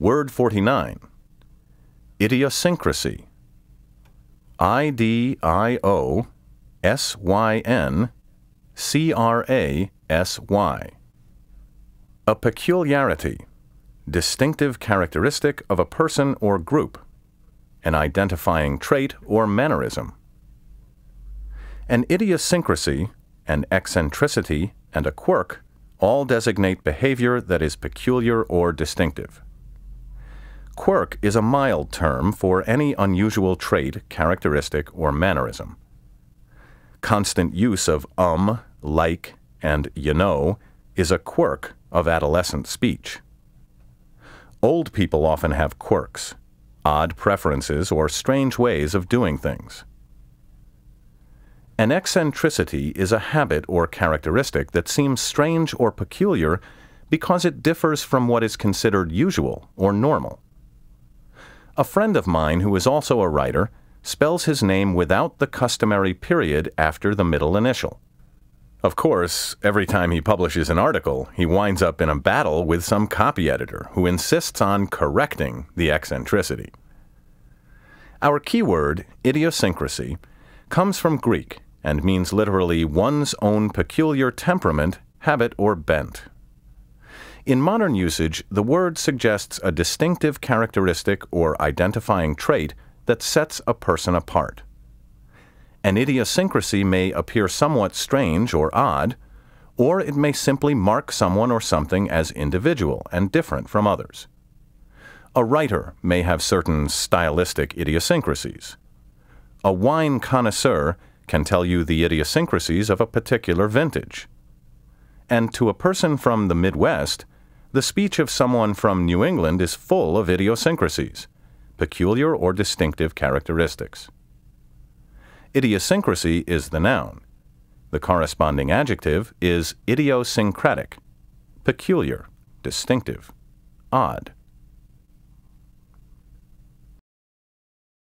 Word 49 Idiosyncrasy. I D I O S Y N C R A S Y. A peculiarity, distinctive characteristic of a person or group, an identifying trait or mannerism. An idiosyncrasy, an eccentricity, and a quirk all designate behavior that is peculiar or distinctive. Quirk is a mild term for any unusual trait, characteristic, or mannerism. Constant use of um, like, and you know is a quirk of adolescent speech. Old people often have quirks, odd preferences, or strange ways of doing things. An eccentricity is a habit or characteristic that seems strange or peculiar because it differs from what is considered usual or normal. A friend of mine who is also a writer spells his name without the customary period after the middle initial. Of course, every time he publishes an article, he winds up in a battle with some copy editor who insists on correcting the eccentricity. Our keyword, idiosyncrasy, comes from Greek and means literally one's own peculiar temperament, habit, or bent. In modern usage, the word suggests a distinctive characteristic or identifying trait that sets a person apart. An idiosyncrasy may appear somewhat strange or odd, or it may simply mark someone or something as individual and different from others. A writer may have certain stylistic idiosyncrasies. A wine connoisseur can tell you the idiosyncrasies of a particular vintage. And to a person from the Midwest, the speech of someone from New England is full of idiosyncrasies, peculiar or distinctive characteristics. Idiosyncrasy is the noun. The corresponding adjective is idiosyncratic, peculiar, distinctive, odd.